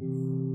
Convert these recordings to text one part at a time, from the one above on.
Welcome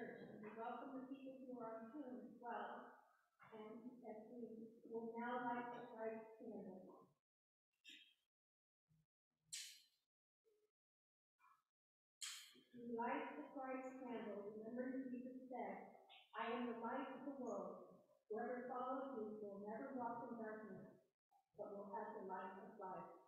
Church, and we welcome the people who are Zoom as well. And as we will now light the Christ candle. We light the Christ candle, remembering Jesus said, I am the light of the world. Whoever follows me will never walk in darkness, but will have the light of life.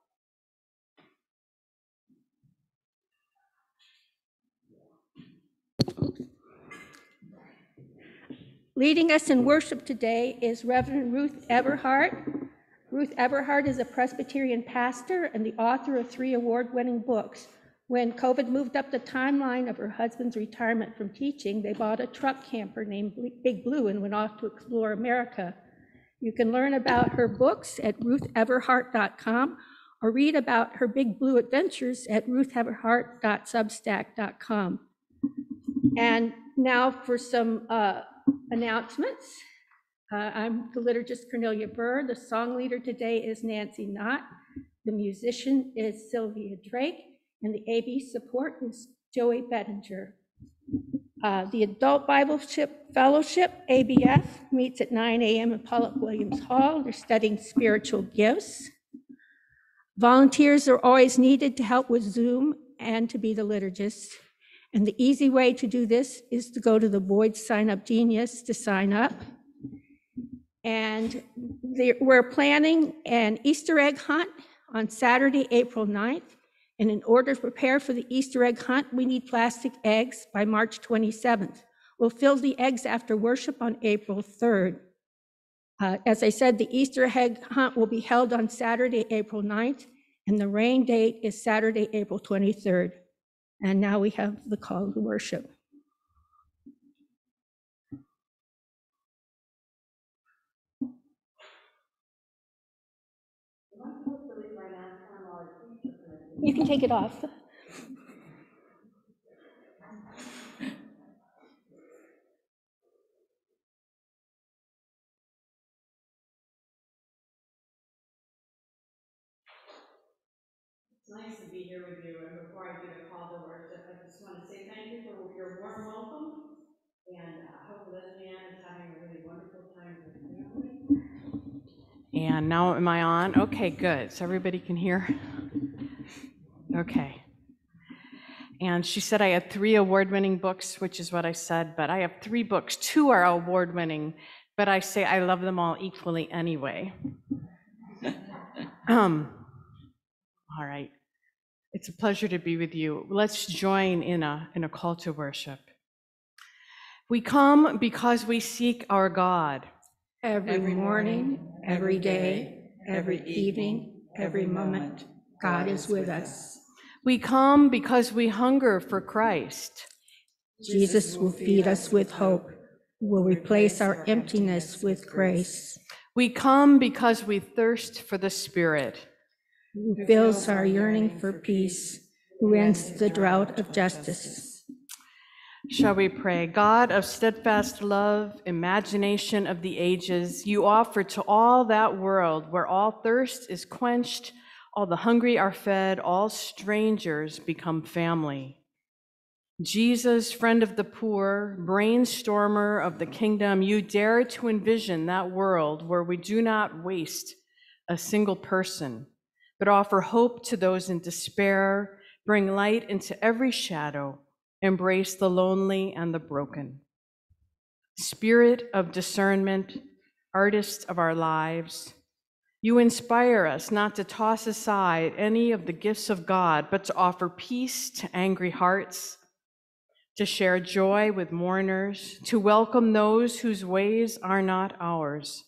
Leading us in worship today is Reverend Ruth Everhart. Ruth Everhart is a Presbyterian pastor and the author of three award winning books. When COVID moved up the timeline of her husband's retirement from teaching, they bought a truck camper named Big Blue and went off to explore America. You can learn about her books at rutheverhart.com or read about her Big Blue adventures at rutheverhart.substack.com. And now for some uh, announcements. Uh, I'm the liturgist Cornelia Burr. The song leader today is Nancy Knott. The musician is Sylvia Drake, and the AV support is Joey Bettinger. Uh, The Adult Bible Ship- Fellowship, ABF, meets at 9 a.m. in Pollock Williams Hall. They're studying spiritual gifts. Volunteers are always needed to help with Zoom and to be the liturgists. And the easy way to do this is to go to the Boyd Sign Up Genius to sign up. And we're planning an Easter egg hunt on Saturday, April 9th. And in order to prepare for the Easter egg hunt, we need plastic eggs by March 27th. We'll fill the eggs after worship on April 3rd. Uh, As I said, the Easter egg hunt will be held on Saturday, April 9th, and the rain date is Saturday, April 23rd. And now we have the call to worship. You can take it off. It's nice to be here with you, and before I do the call to worship, I just want to say thank you for your warm welcome, and I hope Leanne is having a really wonderful time with her family. And now, am I on? Okay, good, so everybody can hear? Okay. And she said I had three award-winning books, which is what I said, but I have three books. Two are award-winning, but I say I love them all equally anyway. Um, all right. It's a pleasure to be with you. Let's join in a, in a call to worship. We come because we seek our God. Every morning, every day, every evening, every moment, God is with us. We come because we hunger for Christ. Jesus will feed us with hope, will replace our emptiness with grace, We come because we thirst for the Spirit. who fills our yearning for peace, who ends the drought of justice. Shall we pray? God of steadfast love, imagination of the ages, you offer to all that world where all thirst is quenched, all the hungry are fed, all strangers become family. Jesus, friend of the poor, brainstormer of the kingdom, you dare to envision that world where we do not waste a single person, but offer hope to those in despair, bring light into every shadow, embrace the lonely and the broken. Spirit of discernment, artist of our lives, you inspire us not to toss aside any of the gifts of God, but to offer peace to angry hearts, to share joy with mourners, to welcome those whose ways are not ours.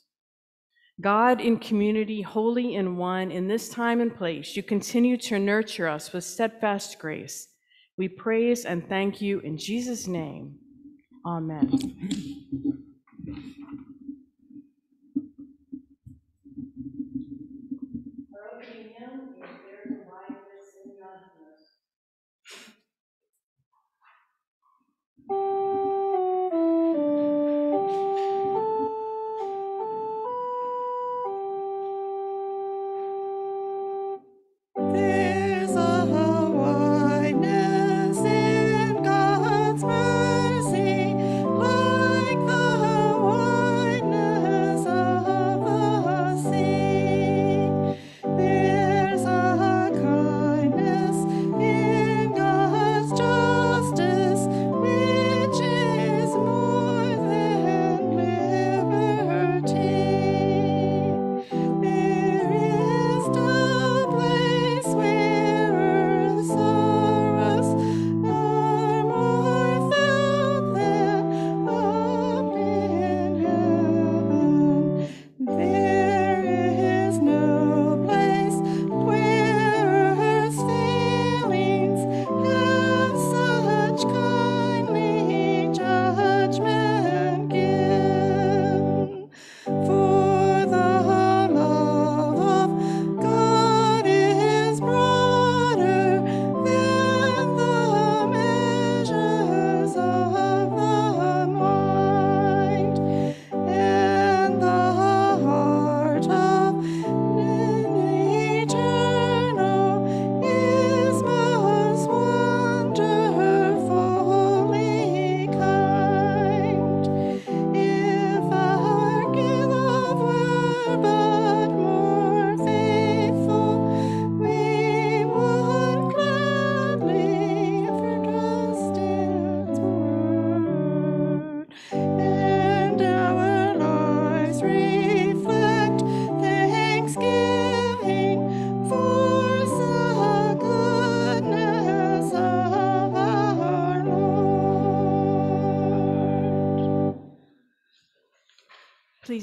God in community, holy in one, in this time and place, you continue to nurture us with steadfast grace. We praise and thank you in Jesus' name. Amen. There's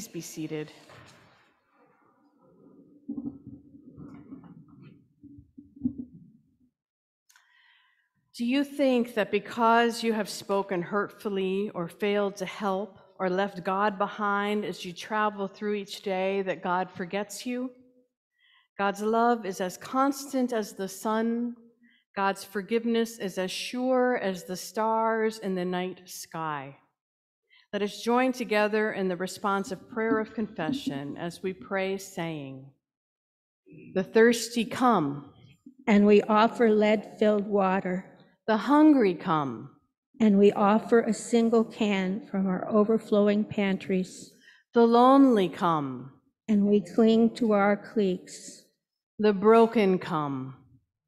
Please be seated. Do you think that because you have spoken hurtfully or failed to help or left God behind as you travel through each day, that God forgets you? God's love is as constant as the sun. God's forgiveness is as sure as the stars in the night sky. Let us join together in the responsive prayer of confession as we pray, saying, The thirsty come, And we offer lead filled water. the hungry come, And we offer a single can from our overflowing pantries. the lonely come, And we cling to our cliques. the broken come,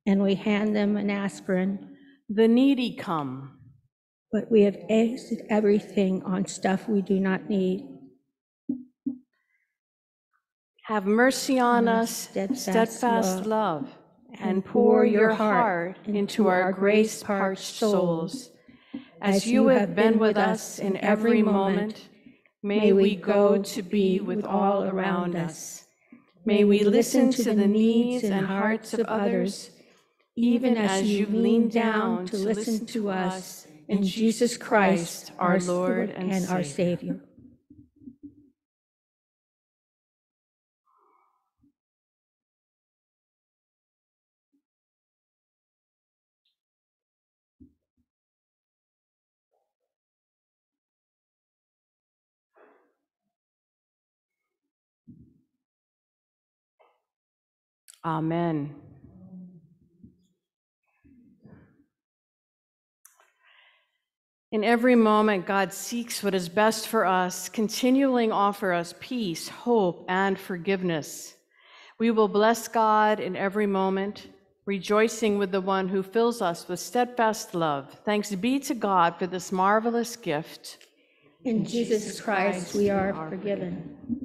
And we hand them an aspirin. the needy come. But we have wasted everything on stuff we do not need. Have mercy on us, steadfast steadfast love, love, and pour your heart into our grace-parched souls. As you have been with us in every moment, may we go to be with all around us. May we listen to the needs and hearts of others, even as you lean down to listen to us in Jesus Christ, our Lord and our Savior. Amen. In every moment, God seeks what is best for us, continually offer us peace, hope, and forgiveness. We will bless God in every moment, rejoicing with the one who fills us with steadfast love. Thanks be to God for this marvelous gift. In Jesus Christ, we are forgiven.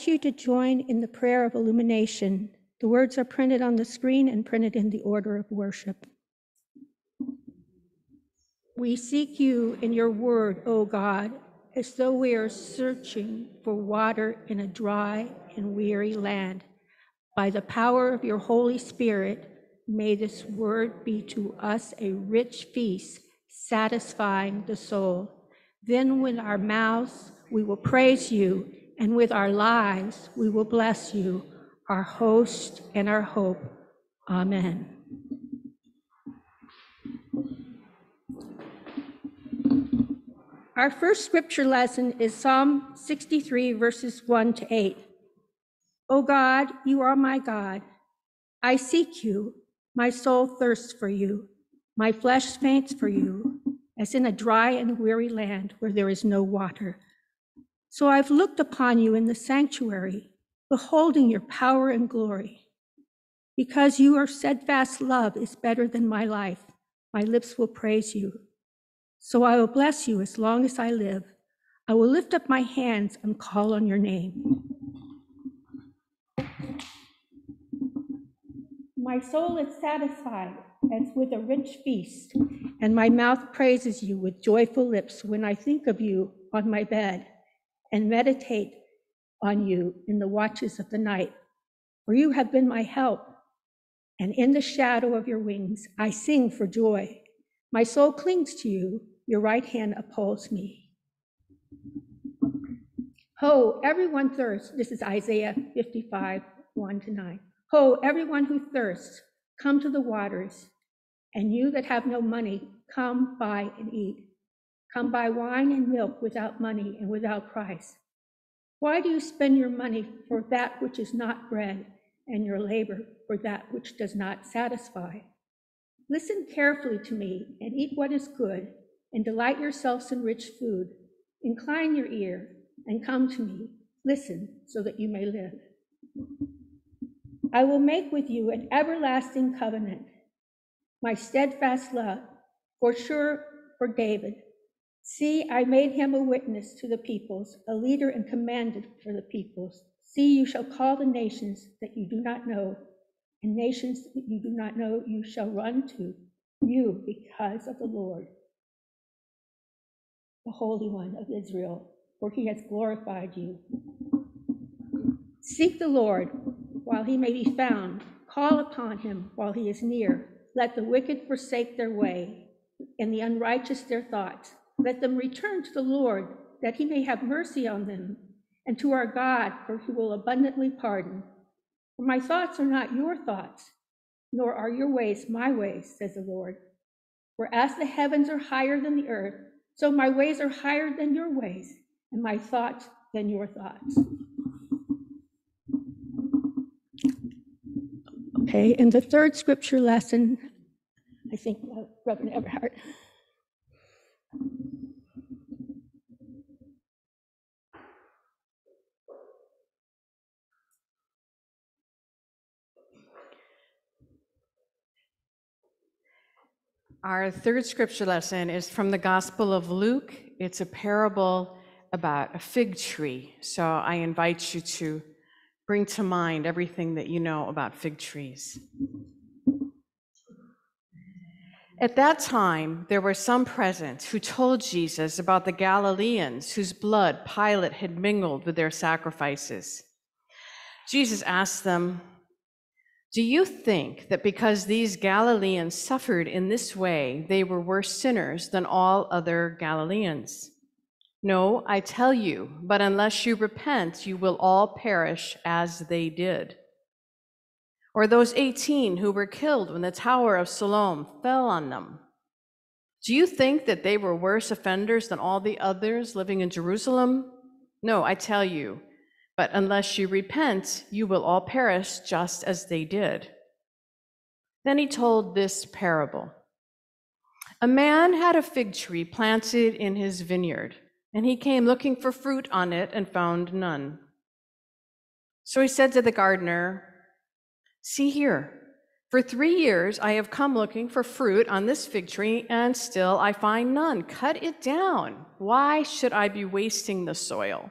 Invite you to join in the prayer of illumination. The words are printed on the screen and printed in the order of worship. We seek you in your word, O God, as though we are searching for water in a dry and weary land. By the power of your Holy Spirit, may this word be to us a rich feast, satisfying the soul. Then with our mouths we will praise you, and with our lives we will bless you, our host and our hope. Amen. Our first scripture lesson is Psalm 63, verses 1 to 8. O God, you are my God. I seek you. My soul thirsts for you. My flesh faints for you, as in a dry and weary land where there is no water. So I've looked upon you in the sanctuary, beholding your power and glory. Because your steadfast love is better than my life, my lips will praise you. So I will bless you as long as I live. I will lift up my hands and call on your name. My soul is satisfied as with a rich feast, and my mouth praises you with joyful lips when I think of you on my bed and meditate on you in the watches of the night. For you have been my help, and in the shadow of your wings I sing for joy. My soul clings to you, your right hand upholds me. Ho, everyone thirsts. This is Isaiah 55, 1 to 9. Ho, everyone who thirsts, come to the waters. And you that have no money, come buy and eat. Come buy wine and milk without money and without price. Why do you spend your money for that which is not bread, and your labor for that which does not satisfy? Listen carefully to me and eat what is good, and delight yourselves in rich food. Incline your ear and come to me. Listen so that you may live. I will make with you an everlasting covenant, my steadfast love, for sure for David. See, I made him a witness to the peoples, a leader and commandant for the peoples. See, you shall call the nations that you do not know, and nations that you do not know you shall run to you because of the Lord, the Holy One of Israel, for he has glorified you. Seek the Lord while he may be found, call upon him while he is near. Let the wicked forsake their way, and the unrighteous their thoughts. Let them return to the Lord, that he may have mercy on them, and to our God, for he will abundantly pardon. For my thoughts are not your thoughts, nor are your ways my ways, says the Lord. For as the heavens are higher than the earth, so my ways are higher than your ways, and my thoughts than your thoughts. Okay, and the third scripture lesson, I think uh, Reverend Everhart. Our third scripture lesson is from the Gospel of Luke. It's a parable about a fig tree. So I invite you to bring to mind everything that you know about fig trees. At that time, there were some present who told Jesus about the Galileans whose blood Pilate had mingled with their sacrifices. Jesus asked them, Do you think that because these Galileans suffered in this way, they were worse sinners than all other Galileans? No, I tell you, but unless you repent, you will all perish as they did. Or those 18 who were killed when the Tower of Siloam fell on them. Do you think that they were worse offenders than all the others living in Jerusalem? No, I tell you, but unless you repent, you will all perish just as they did. Then he told this parable A man had a fig tree planted in his vineyard, and he came looking for fruit on it and found none. So he said to the gardener, See here, for three years I have come looking for fruit on this fig tree, and still I find none. Cut it down. Why should I be wasting the soil?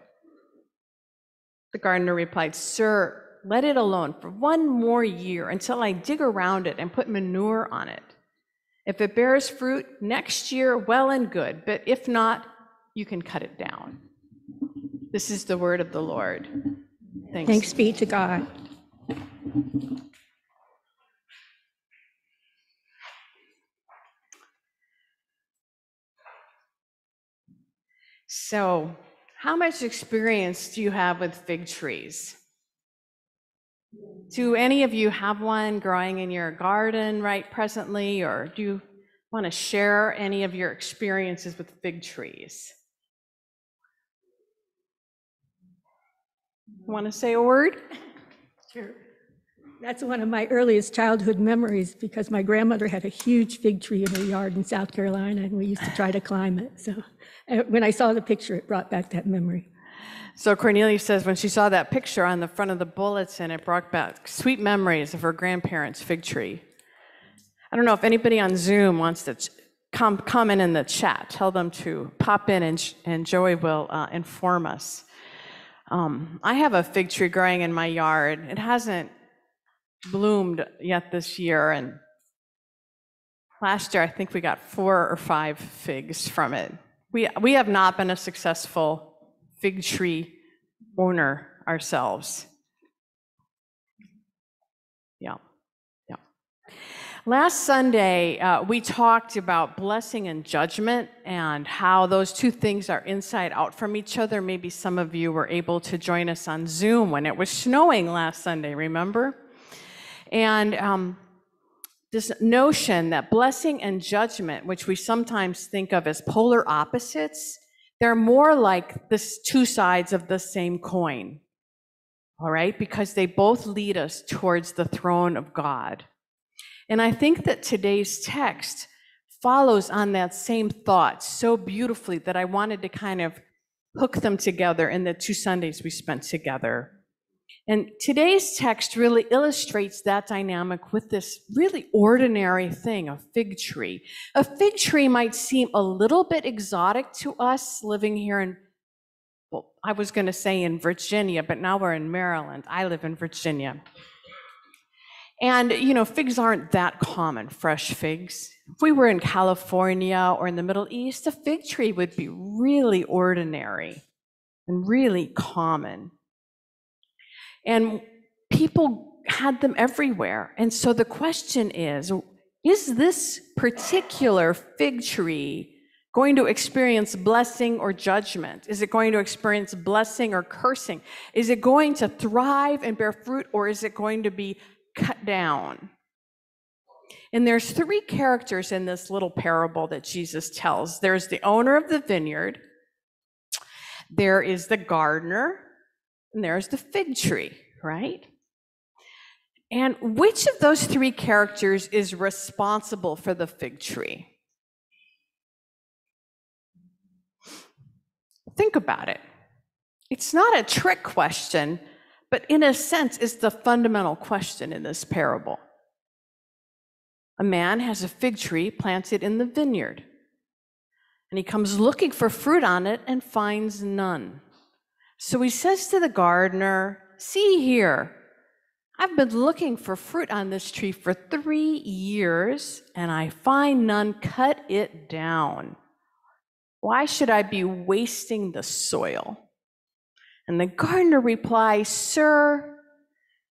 The gardener replied, Sir, let it alone for one more year until I dig around it and put manure on it. If it bears fruit next year, well and good, but if not, you can cut it down. This is the word of the Lord. Thanks. Thanks be to God. So, how much experience do you have with fig trees? Do any of you have one growing in your garden right presently, or do you want to share any of your experiences with fig trees? Want to say a word? Sure. That's one of my earliest childhood memories because my grandmother had a huge fig tree in her yard in South Carolina and we used to try to climb it. So uh, when I saw the picture, it brought back that memory. So Cornelia says when she saw that picture on the front of the bulletin, it brought back sweet memories of her grandparents' fig tree. I don't know if anybody on Zoom wants to ch- com- comment in the chat. Tell them to pop in, and, and Joey will uh, inform us. Um, I have a fig tree growing in my yard. It hasn't bloomed yet this year, and last year I think we got four or five figs from it. We we have not been a successful fig tree owner ourselves. Yeah, yeah. Last Sunday, uh, we talked about blessing and judgment and how those two things are inside out from each other. Maybe some of you were able to join us on Zoom when it was snowing last Sunday, remember? And um, this notion that blessing and judgment, which we sometimes think of as polar opposites, they're more like the two sides of the same coin. All right? Because they both lead us towards the throne of God. And I think that today's text follows on that same thought so beautifully that I wanted to kind of hook them together in the two Sundays we spent together. And today's text really illustrates that dynamic with this really ordinary thing, a fig tree. A fig tree might seem a little bit exotic to us living here in, well, I was going to say in Virginia, but now we're in Maryland. I live in Virginia. And, you know, figs aren't that common, fresh figs. If we were in California or in the Middle East, a fig tree would be really ordinary and really common. And people had them everywhere. And so the question is is this particular fig tree going to experience blessing or judgment? Is it going to experience blessing or cursing? Is it going to thrive and bear fruit or is it going to be cut down? And there's three characters in this little parable that Jesus tells. There's the owner of the vineyard, there is the gardener, and there's the fig tree, right? And which of those three characters is responsible for the fig tree? Think about it. It's not a trick question, but in a sense, it's the fundamental question in this parable. A man has a fig tree planted in the vineyard, and he comes looking for fruit on it and finds none. So he says to the gardener, See here, I've been looking for fruit on this tree for three years, and I find none. Cut it down. Why should I be wasting the soil? And the gardener replies, Sir,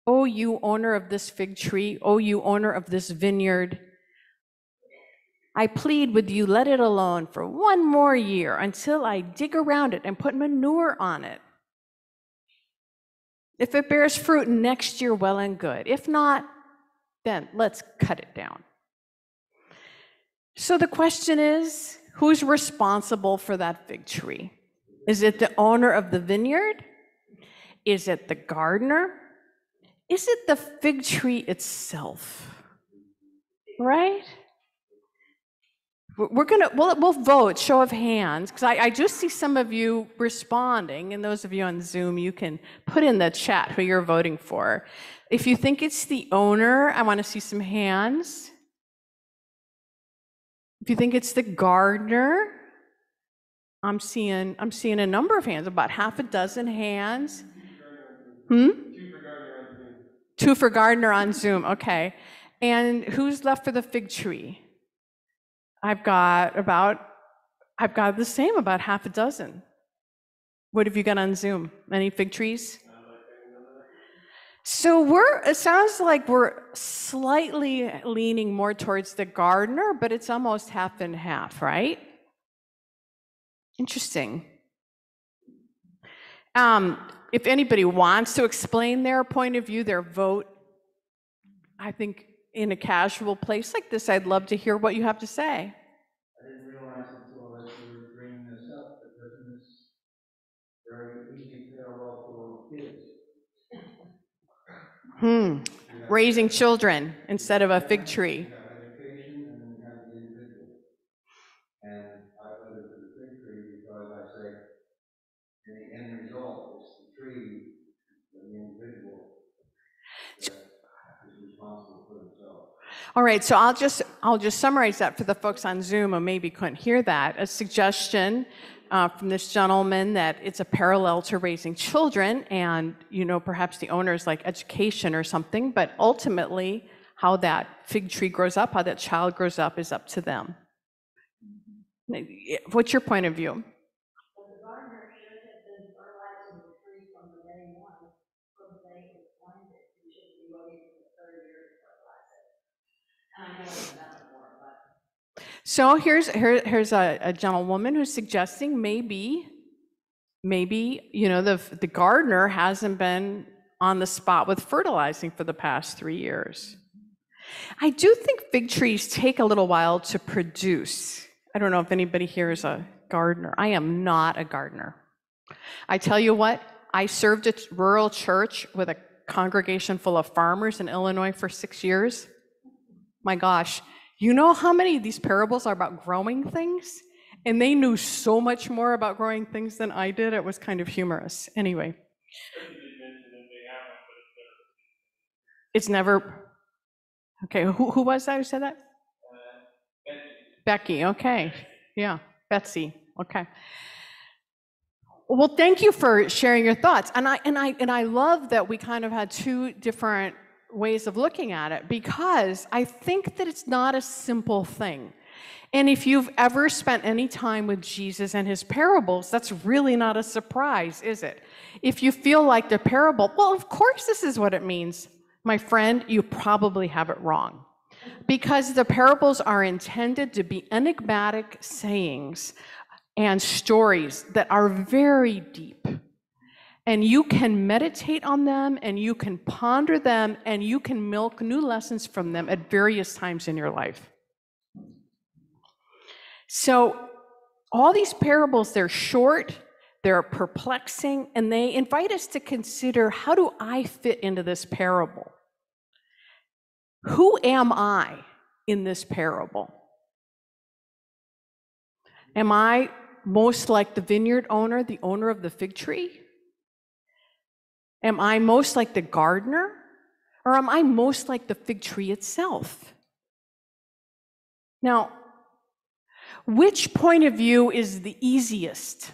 O you owner of this fig tree, O you owner of this vineyard, I plead with you, let it alone for one more year until I dig around it and put manure on it. If it bears fruit next year, well and good. If not, then let's cut it down. So the question is who's responsible for that fig tree? Is it the owner of the vineyard? Is it the gardener? Is it the fig tree itself? Right? We're gonna we'll, we'll vote show of hands because I, I do see some of you responding, and those of you on Zoom, you can put in the chat who you're voting for. If you think it's the owner, I want to see some hands. If you think it's the gardener, I'm seeing I'm seeing a number of hands, about half a dozen hands. Hmm. Two for gardener on Zoom. Okay, and who's left for the fig tree? I've got about, I've got the same, about half a dozen. What have you got on Zoom? Any fig trees? So we're, it sounds like we're slightly leaning more towards the gardener, but it's almost half and half, right? Interesting. Um, if anybody wants to explain their point of view, their vote, I think in a casual place like this, I'd love to hear what you have to say. I didn't realize until as you were bringing this up, that this very easy parallel for kids. Hmm. Raising children instead of a fig tree. You have education and then you have the individual. And I put it to the fig tree because I say, in the end result, it's the tree and the individual that is responsible for themselves. All right, so I'll just I'll just summarize that for the folks on Zoom who maybe couldn't hear that. A suggestion uh, from this gentleman that it's a parallel to raising children, and you know perhaps the owner is like education or something, but ultimately how that fig tree grows up, how that child grows up, is up to them. What's your point of view? So here's, here, here's a, a gentlewoman who's suggesting maybe, maybe, you know, the, the gardener hasn't been on the spot with fertilizing for the past three years. I do think fig trees take a little while to produce. I don't know if anybody here is a gardener. I am not a gardener. I tell you what, I served a rural church with a congregation full of farmers in Illinois for six years. My gosh, you know how many of these parables are about growing things? And they knew so much more about growing things than I did. It was kind of humorous. Anyway, it's never. Okay, who, who was that who said that? Becky, okay. Yeah, Betsy, okay. Well, thank you for sharing your thoughts. And I and I and I love that we kind of had two different ways of looking at it because I think that it's not a simple thing. And if you've ever spent any time with Jesus and his parables, that's really not a surprise, is it? If you feel like the parable, well, of course this is what it means. My friend, you probably have it wrong. Because the parables are intended to be enigmatic sayings and stories that are very deep. And you can meditate on them and you can ponder them and you can milk new lessons from them at various times in your life. So, all these parables, they're short, they're perplexing, and they invite us to consider how do I fit into this parable? Who am I in this parable? Am I most like the vineyard owner, the owner of the fig tree? Am I most like the gardener? Or am I most like the fig tree itself? Now, which point of view is the easiest?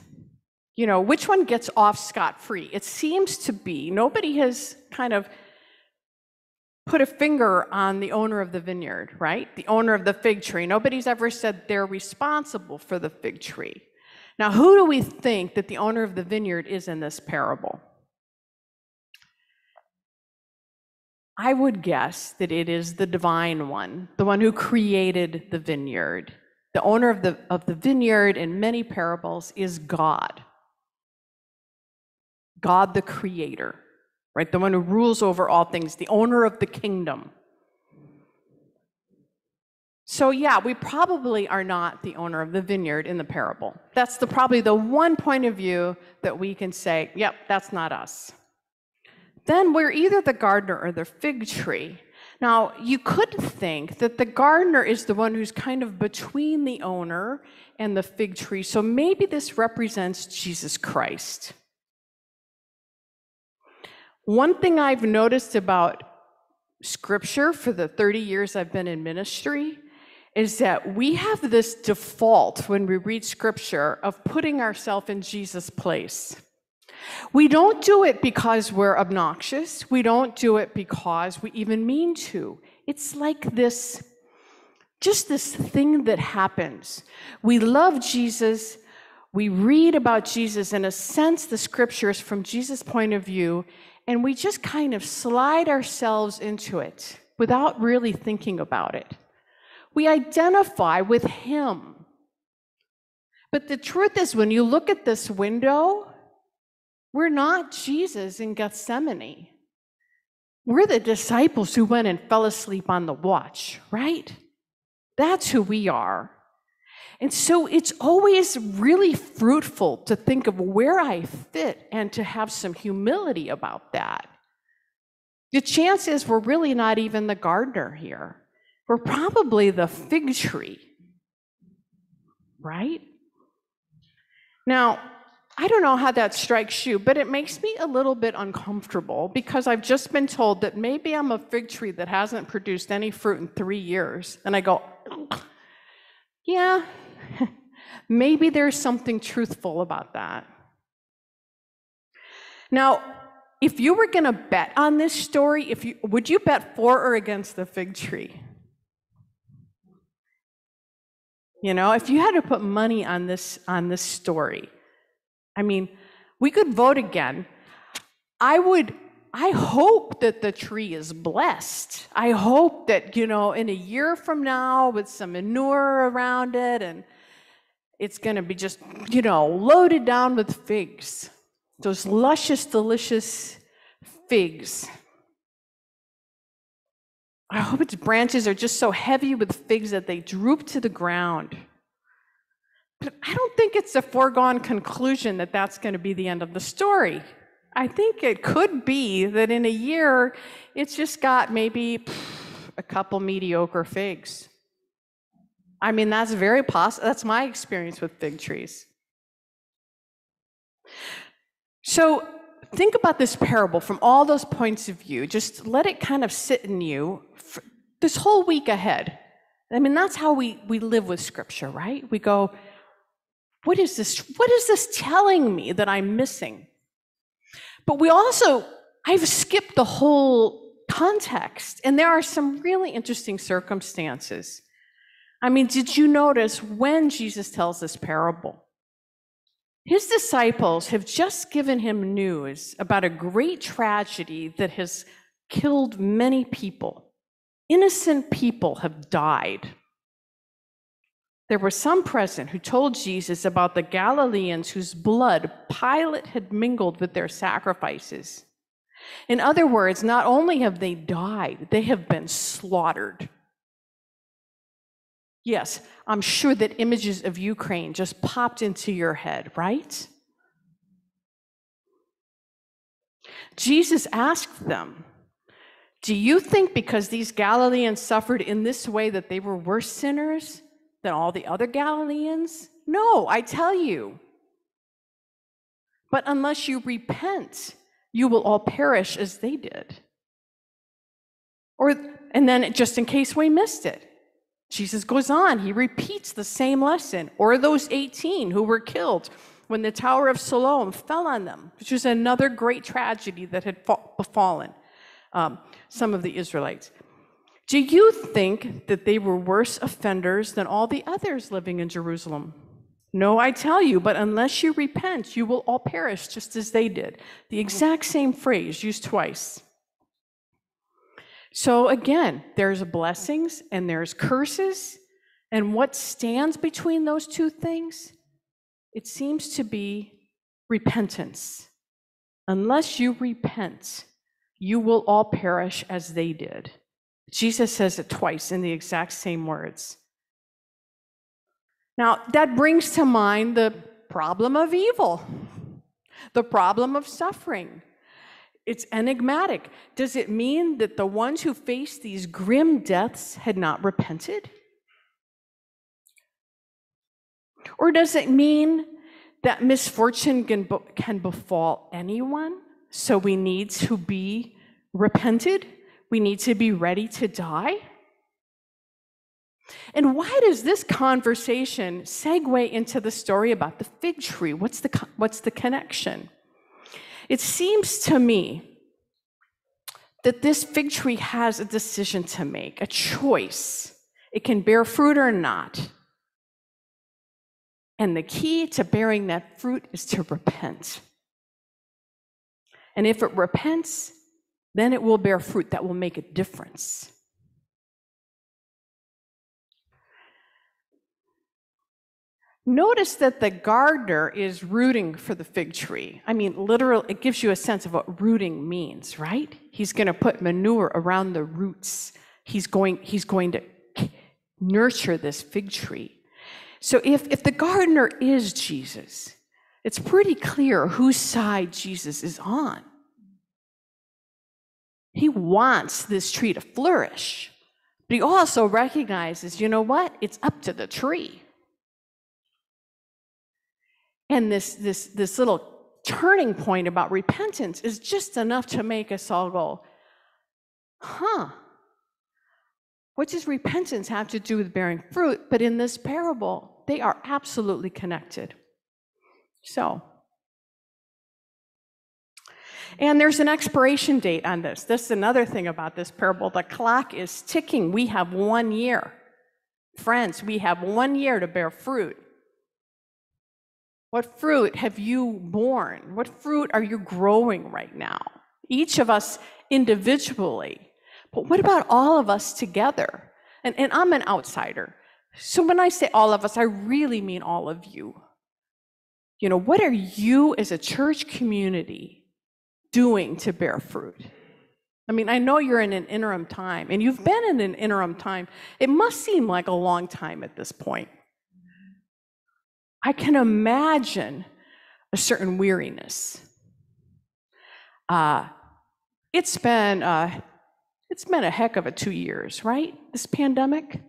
You know, which one gets off scot free? It seems to be. Nobody has kind of put a finger on the owner of the vineyard, right? The owner of the fig tree. Nobody's ever said they're responsible for the fig tree. Now, who do we think that the owner of the vineyard is in this parable? I would guess that it is the divine one, the one who created the vineyard. The owner of the, of the vineyard in many parables is God. God the creator, right? The one who rules over all things, the owner of the kingdom. So yeah, we probably are not the owner of the vineyard in the parable. That's the probably the one point of view that we can say, yep, that's not us. Then we're either the gardener or the fig tree. Now, you could think that the gardener is the one who's kind of between the owner and the fig tree. So maybe this represents Jesus Christ. One thing I've noticed about scripture for the 30 years I've been in ministry is that we have this default when we read scripture of putting ourselves in Jesus' place. We don't do it because we're obnoxious. We don't do it because we even mean to. It's like this, just this thing that happens. We love Jesus. We read about Jesus. In a sense, the scriptures from Jesus' point of view, and we just kind of slide ourselves into it without really thinking about it. We identify with Him. But the truth is, when you look at this window, we're not Jesus in Gethsemane. We're the disciples who went and fell asleep on the watch, right? That's who we are. And so it's always really fruitful to think of where I fit and to have some humility about that. The chance is we're really not even the gardener here. We're probably the fig tree, right? Now, I don't know how that strikes you, but it makes me a little bit uncomfortable because I've just been told that maybe I'm a fig tree that hasn't produced any fruit in three years. And I go, yeah, maybe there's something truthful about that. Now, if you were going to bet on this story, if you, would you bet for or against the fig tree? You know, if you had to put money on this on this story, I mean, we could vote again. I would I hope that the tree is blessed. I hope that, you know, in a year from now, with some manure around it, and it's going to be just, you know, loaded down with figs. Those luscious, delicious figs. I hope its branches are just so heavy with figs that they droop to the ground. But I don't think it's a foregone conclusion that that's going to be the end of the story. I think it could be that in a year, it's just got maybe pff, a couple mediocre figs. I mean, that's very possible. That's my experience with fig trees. So think about this parable from all those points of view. Just let it kind of sit in you this whole week ahead. I mean, that's how we, we live with Scripture, right? We go, what is this? What is this telling me that I'm missing? But we also, I've skipped the whole context, and there are some really interesting circumstances. I mean, did you notice when Jesus tells this parable? His disciples have just given him news about a great tragedy that has killed many people. Innocent people have died. There were some present who told Jesus about the Galileans whose blood Pilate had mingled with their sacrifices. In other words, not only have they died, they have been slaughtered. Yes, I'm sure that images of Ukraine just popped into your head, right? Jesus asked them, Do you think because these Galileans suffered in this way that they were worse sinners than all the other Galileans? No, I tell you. But unless you repent, you will all perish as they did. Or, and then just in case we missed it, Jesus goes on, he repeats the same lesson. Or those 18 who were killed when the Tower of Siloam fell on them, which was another great tragedy that had befallen um, some of the Israelites. Do you think that they were worse offenders than all the others living in Jerusalem? No, I tell you, but unless you repent, you will all perish just as they did. The exact same phrase used twice. So again, there's blessings and there's curses. And what stands between those two things? It seems to be repentance. Unless you repent, you will all perish as they did. Jesus says it twice in the exact same words. Now, that brings to mind the problem of evil, the problem of suffering. It's enigmatic. Does it mean that the ones who faced these grim deaths had not repented? Or does it mean that misfortune can, can befall anyone? So we need to be repented? We need to be ready to die? And why does this conversation segue into the story about the fig tree? What's the, what's the connection? It seems to me that this fig tree has a decision to make, a choice. It can bear fruit or not. And the key to bearing that fruit is to repent. And if it repents, then it will bear fruit that will make a difference. Notice that the gardener is rooting for the fig tree. I mean, literally, it gives you a sense of what rooting means, right? He's going to put manure around the roots. He's going, he's going to nurture this fig tree. So if, if the gardener is Jesus, it's pretty clear whose side Jesus is on. He wants this tree to flourish, but he also recognizes, you know what? It's up to the tree. And this, this, this little turning point about repentance is just enough to make us all go, huh, what does repentance have to do with bearing fruit? But in this parable, they are absolutely connected. So, and there's an expiration date on this. This is another thing about this parable. The clock is ticking. We have one year. Friends, we have one year to bear fruit. What fruit have you borne? What fruit are you growing right now? each of us individually. But what about all of us together? And, and I'm an outsider. So when I say all of us, I really mean all of you. You know, what are you as a church community doing to bear fruit? I mean, I know you're in an interim time, and you've been in an interim time. It must seem like a long time at this point. I can imagine a certain weariness. Uh, it's been uh, it's been a heck of a two years, right? This pandemic.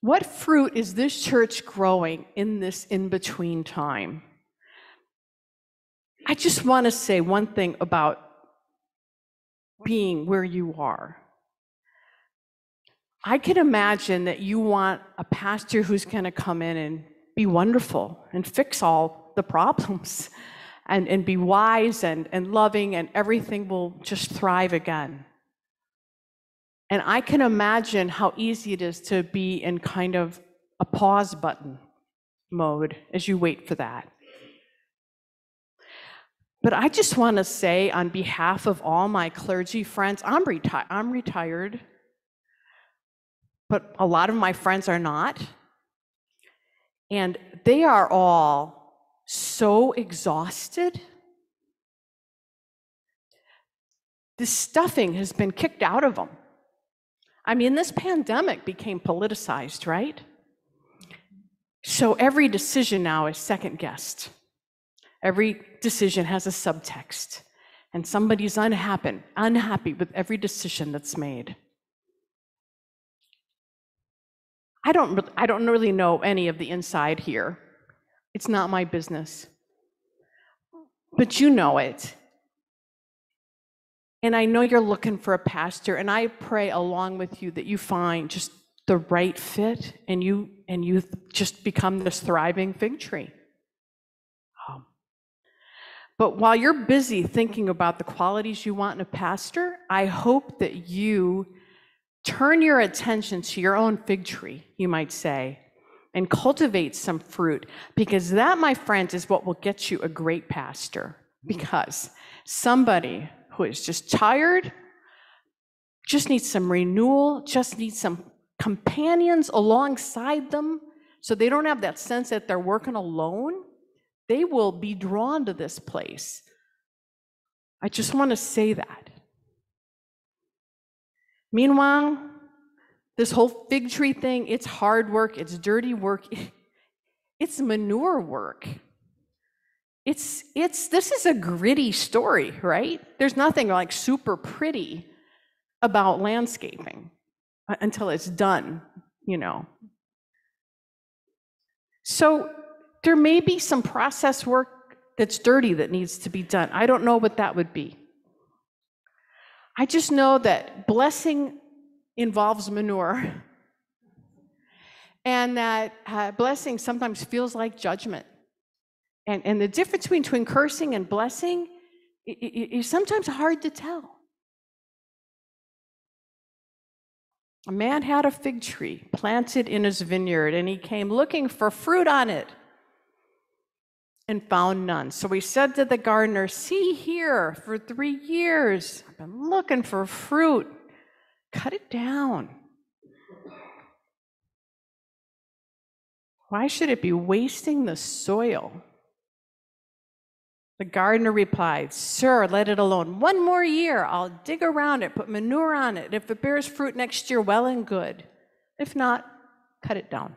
What fruit is this church growing in this in between time? I just want to say one thing about being where you are. I can imagine that you want a pastor who's going to come in and be wonderful and fix all the problems and, and be wise and, and loving, and everything will just thrive again. And I can imagine how easy it is to be in kind of a pause button mode as you wait for that. But I just want to say, on behalf of all my clergy friends, I'm, reti- I'm retired, but a lot of my friends are not. And they are all so exhausted. The stuffing has been kicked out of them. I mean, this pandemic became politicized, right? So every decision now is second guessed. Every decision has a subtext, and somebody's unhappy, unhappy with every decision that's made. I don't, I don't really know any of the inside here. It's not my business. But you know it. And I know you're looking for a pastor, and I pray along with you that you find just the right fit and you and you just become this thriving fig tree. Um, but while you're busy thinking about the qualities you want in a pastor, I hope that you turn your attention to your own fig tree, you might say, and cultivate some fruit, because that, my friends, is what will get you a great pastor. Because somebody who is just tired, just needs some renewal, just needs some companions alongside them so they don't have that sense that they're working alone they will be drawn to this place. I just want to say that. Meanwhile, this whole fig tree thing, it's hard work, it's dirty work, it's manure work. It's, it's, this is a gritty story, right? There's nothing like super pretty about landscaping until it's done, you know. So there may be some process work that's dirty that needs to be done. I don't know what that would be. I just know that blessing involves manure. And that uh, blessing sometimes feels like judgment. And, and the difference between cursing and blessing is sometimes hard to tell. A man had a fig tree planted in his vineyard, and he came looking for fruit on it and found none. So he said to the gardener, See here, for three years I've been looking for fruit. Cut it down. Why should it be wasting the soil? The gardener replied, Sir, let it alone. One more year, I'll dig around it, put manure on it. If it bears fruit next year, well and good. If not, cut it down.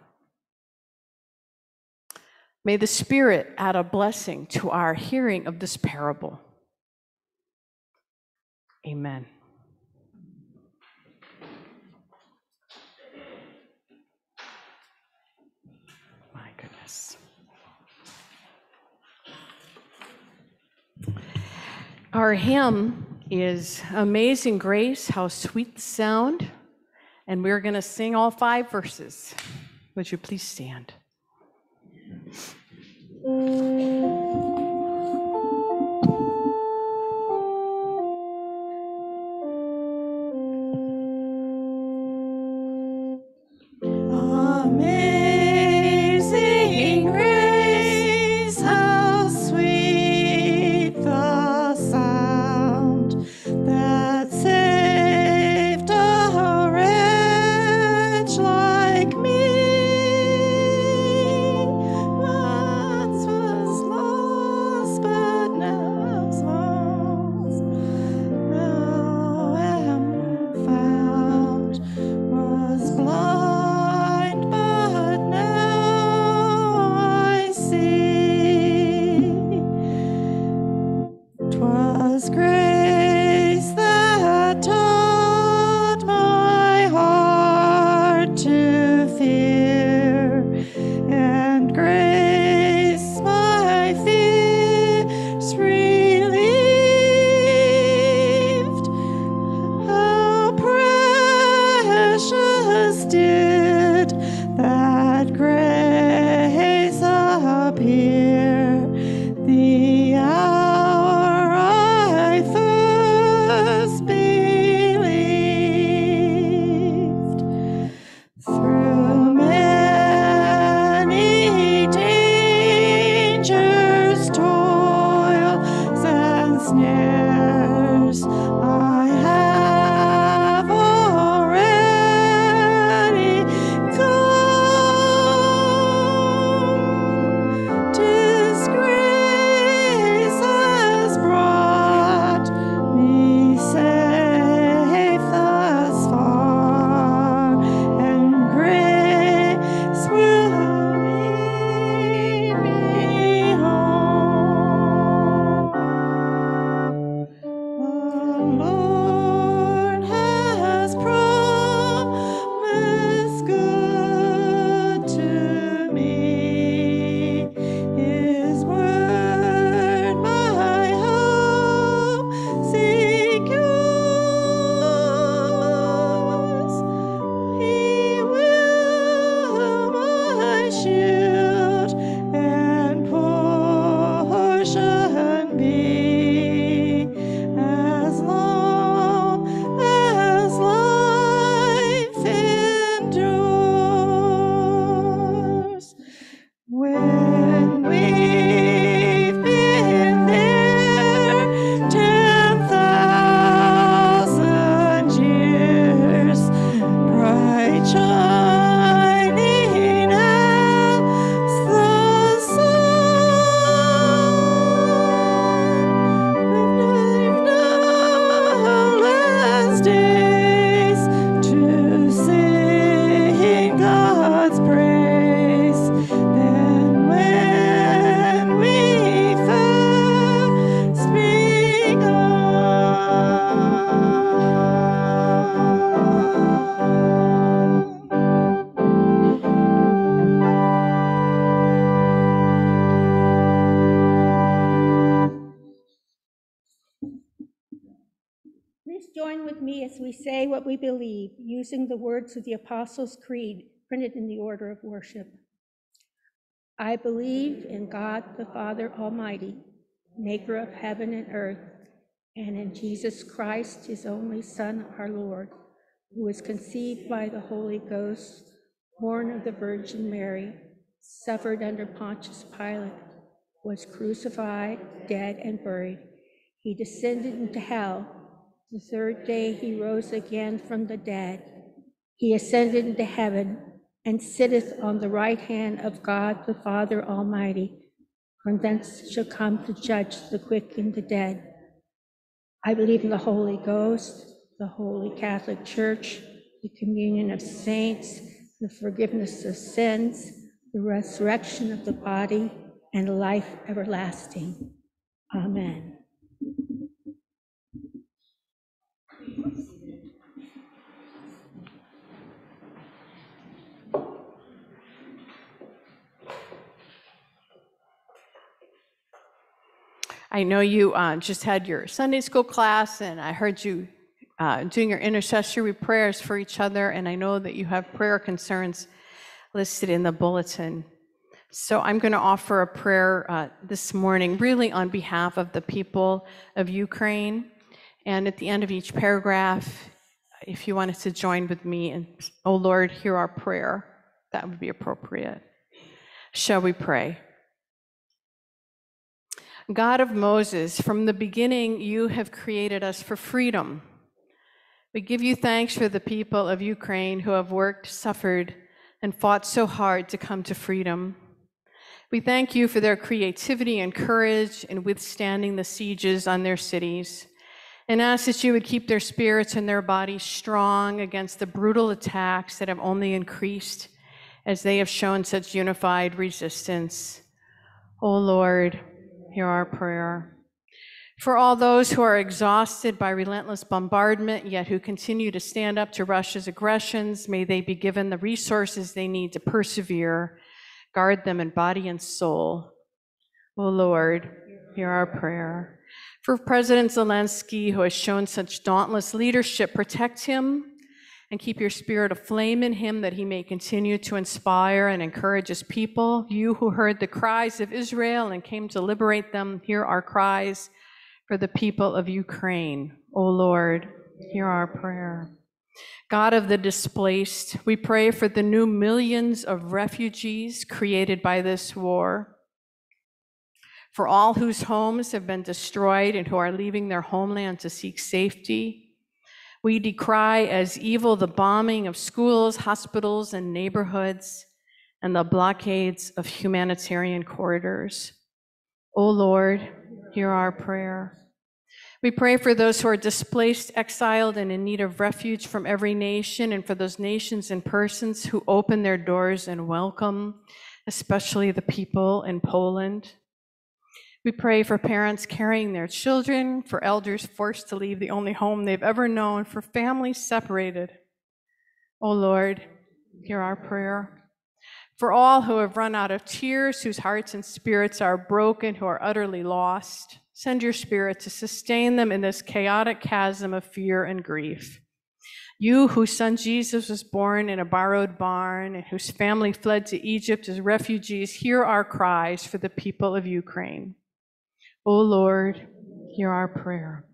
May the Spirit add a blessing to our hearing of this parable. Amen. My goodness. Our hymn is Amazing Grace, How Sweet the Sound. And we're going to sing all five verses. Would you please stand? Words of the Apostles' Creed printed in the order of worship. I believe in God the Father Almighty, maker of heaven and earth, and in Jesus Christ, his only Son, our Lord, who was conceived by the Holy Ghost, born of the Virgin Mary, suffered under Pontius Pilate, was crucified, dead, and buried. He descended into hell. The third day he rose again from the dead. He ascended into heaven and sitteth on the right hand of God the Father Almighty. From thence shall come to judge the quick and the dead. I believe in the Holy Ghost, the Holy Catholic Church, the communion of saints, the forgiveness of sins, the resurrection of the body, and life everlasting. Amen. I know you uh, just had your Sunday school class, and I heard you uh, doing your intercessory prayers for each other, and I know that you have prayer concerns listed in the bulletin. So I'm going to offer a prayer uh, this morning, really on behalf of the people of Ukraine. And at the end of each paragraph, if you wanted to join with me and, oh Lord, hear our prayer, that would be appropriate. Shall we pray? God of Moses, from the beginning you have created us for freedom. We give you thanks for the people of Ukraine who have worked, suffered, and fought so hard to come to freedom. We thank you for their creativity and courage in withstanding the sieges on their cities, and ask that you would keep their spirits and their bodies strong against the brutal attacks that have only increased as they have shown such unified resistance. O oh Lord, hear our prayer. For all those who are exhausted by relentless bombardment, yet who continue to stand up to Russia's aggressions, may they be given the resources they need to persevere. Guard them in body and soul. O oh Lord, hear our prayer. For President Zelensky, who has shown such dauntless leadership, protect him and keep your spirit aflame in him that he may continue to inspire and encourage his people. You who heard the cries of Israel and came to liberate them, hear our cries for the people of Ukraine. O Lord, hear our prayer. God of the displaced, we pray for the new millions of refugees created by this war, for all whose homes have been destroyed and who are leaving their homeland to seek safety we decry as evil the bombing of schools, hospitals, and neighborhoods, and the blockades of humanitarian corridors. O oh Lord, hear our prayer. We pray for those who are displaced, exiled, and in need of refuge from every nation, and for those nations and persons who open their doors and welcome, especially the people in Poland. We pray for parents carrying their children, for elders forced to leave the only home they've ever known, for families separated. O oh Lord, hear our prayer. For all who have run out of tears, whose hearts and spirits are broken, who are utterly lost, send your spirit to sustain them in this chaotic chasm of fear and grief. You, whose son Jesus was born in a borrowed barn and whose family fled to Egypt as refugees, hear our cries for the people of Ukraine. O Lord, hear our prayer.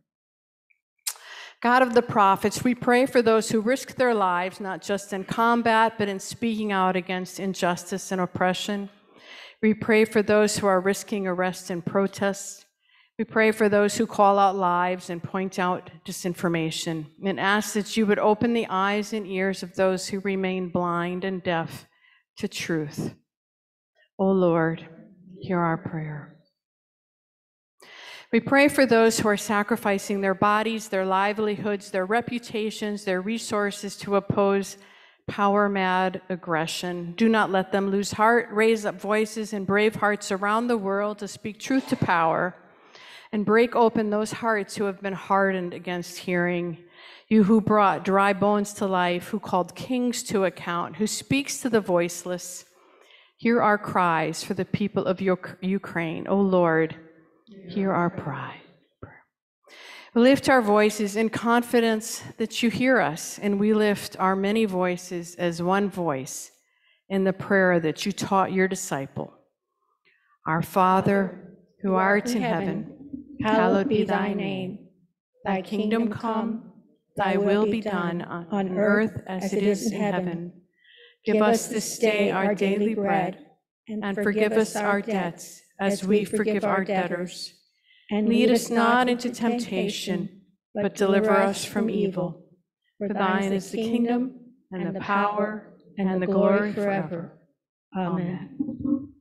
God of the prophets, we pray for those who risk their lives, not just in combat, but in speaking out against injustice and oppression. We pray for those who are risking arrest and protests. We pray for those who call out lies and point out disinformation, and ask that you would open the eyes and ears of those who remain blind and deaf to truth. O Lord, hear our prayer. We pray for those who are sacrificing their bodies, their livelihoods, their reputations, their resources to oppose power mad aggression. Do not let them lose heart. Raise up voices and brave hearts around the world to speak truth to power and break open those hearts who have been hardened against hearing. You who brought dry bones to life, who called kings to account, who speaks to the voiceless. Hear our cries for the people of Ukraine, O Lord hear our prayer. We lift our voices in confidence that you hear us, and we lift our many voices as one voice in the prayer that you taught your disciple. Our Father, who art in heaven, hallowed be thy name. Thy kingdom come, thy will be done on earth as it is in heaven. Give us this day our daily bread, and forgive us our debts as we forgive our debtors. And lead us not into temptation, but deliver us from evil. For thine is the kingdom, and the power, and the glory forever. Amen.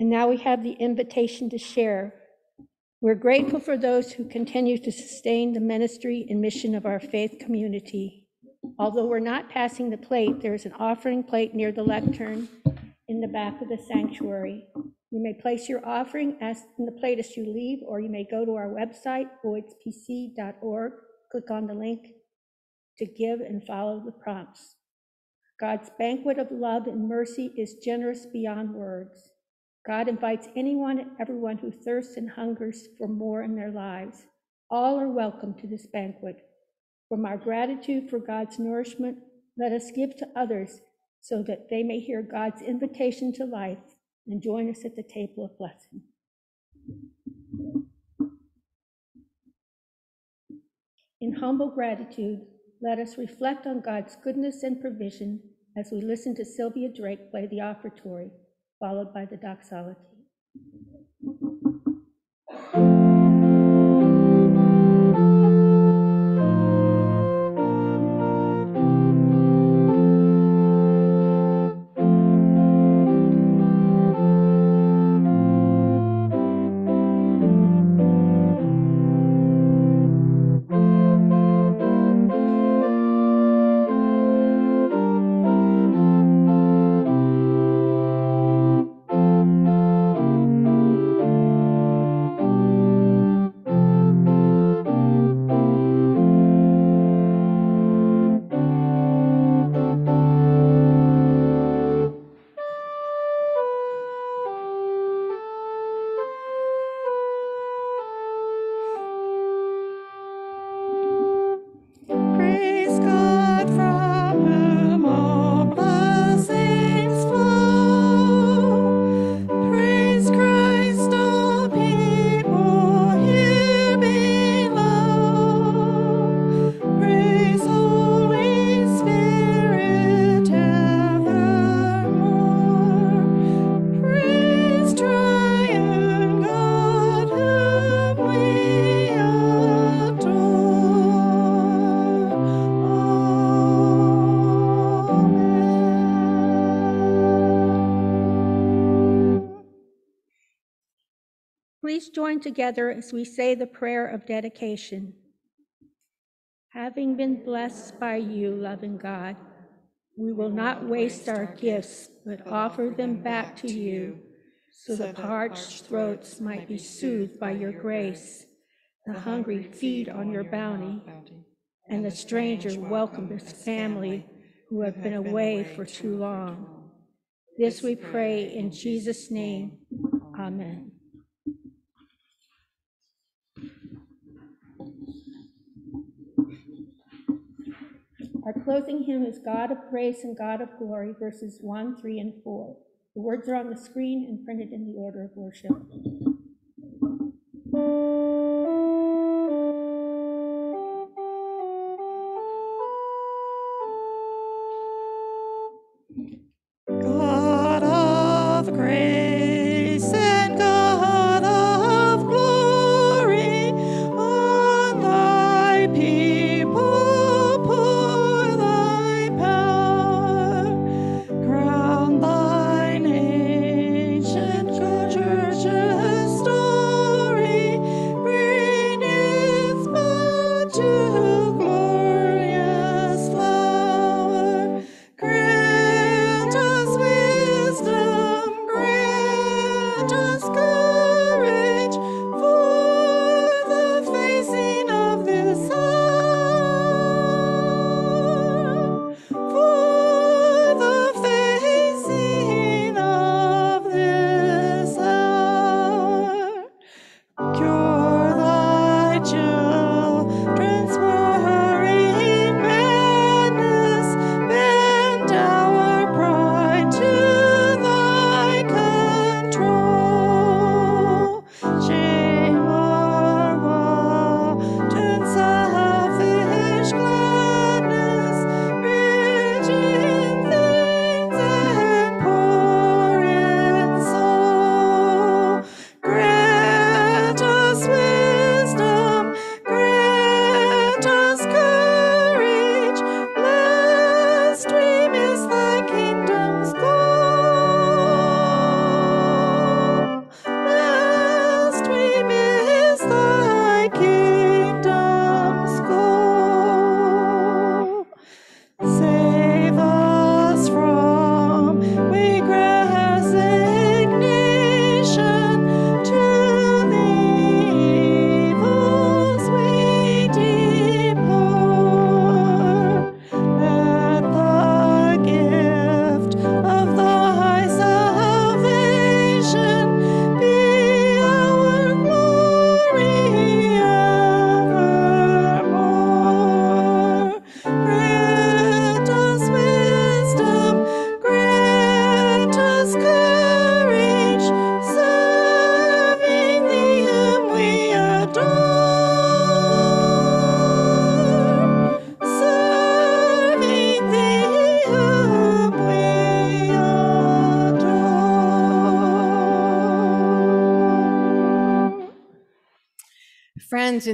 And now we have the invitation to share. We're grateful for those who continue to sustain the ministry and mission of our faith community. Although we're not passing the plate, there is an offering plate near the lectern in the back of the sanctuary. You may place your offering as in the plate as you leave, or you may go to our website, boydspc.org, click on the link to give and follow the prompts. God's banquet of love and mercy is generous beyond words. God invites anyone and everyone who thirsts and hungers for more in their lives. All are welcome to this banquet. From our gratitude for God's nourishment, let us give to others so that they may hear God's invitation to life and join us at the table of blessing. In humble gratitude, let us reflect on God's goodness and provision as we listen to Sylvia Drake play the offertory, followed by the doxology. Join together as we say the prayer of dedication. Having been blessed by you, loving God, we will not waste our gifts, but offer them back to you, so the parched throats might be soothed by your grace, the hungry feed on your bounty, and the stranger welcome his family who have been away for too long. This we pray in Jesus' name. Amen. Our closing hymn is God of Grace and God of Glory, verses 1, 3, and 4. The words are on the screen and printed in the order of worship.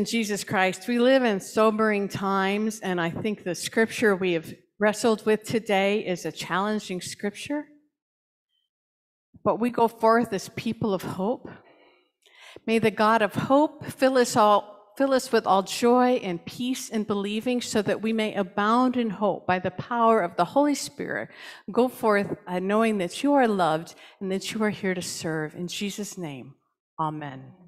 In Jesus Christ, we live in sobering times, and I think the scripture we have wrestled with today is a challenging scripture. But we go forth as people of hope. May the God of hope fill us all fill us with all joy and peace in believing so that we may abound in hope by the power of the Holy Spirit. Go forth uh, knowing that you are loved and that you are here to serve. In Jesus' name, amen.